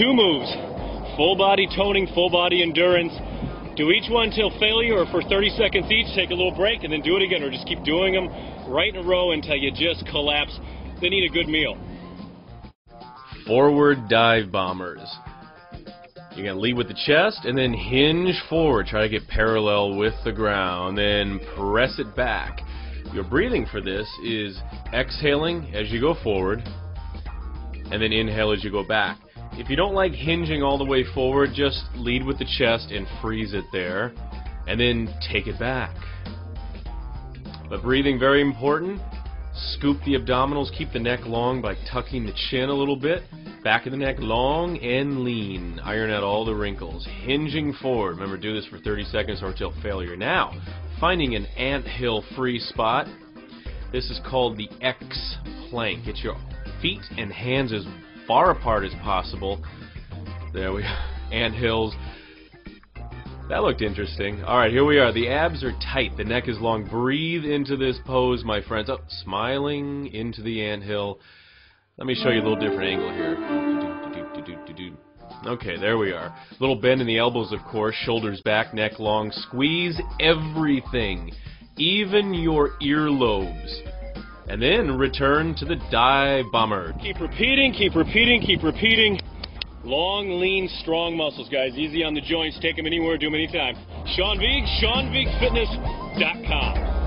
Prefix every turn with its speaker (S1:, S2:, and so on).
S1: two moves full body toning, full body endurance. Do each one till failure or for 30 seconds each, take a little break, and then do it again, or just keep doing them right in a row until you just collapse. Then eat a good meal.
S2: Forward dive bombers. You're going to lead with the chest and then hinge forward. Try to get parallel with the ground. Then press it back. Your breathing for this is exhaling as you go forward and then inhale as you go back. If you don't like hinging all the way forward, just lead with the chest and freeze it there and then take it back. But breathing very important. Scoop the abdominals, keep the neck long by tucking the chin a little bit. Back of the neck long and lean. Iron out all the wrinkles. Hinging forward. Remember, do this for 30 seconds or until failure. Now, finding an ant hill free spot. This is called the X plank. Get your feet and hands as far apart as possible. There we are. Ant hills. That looked interesting. All right, here we are. The abs are tight. The neck is long. Breathe into this pose, my friends. Oh, smiling into the ant hill. Let me show you a little different angle here. Okay, there we are. Little bend in the elbows, of course. Shoulders back, neck long. Squeeze everything, even your earlobes. And then return to the dive bomber.
S1: Keep repeating, keep repeating, keep repeating. Long, lean, strong muscles, guys. Easy on the joints. Take them anywhere, do them anytime. Sean Vigue, SeanVigueFitness.com.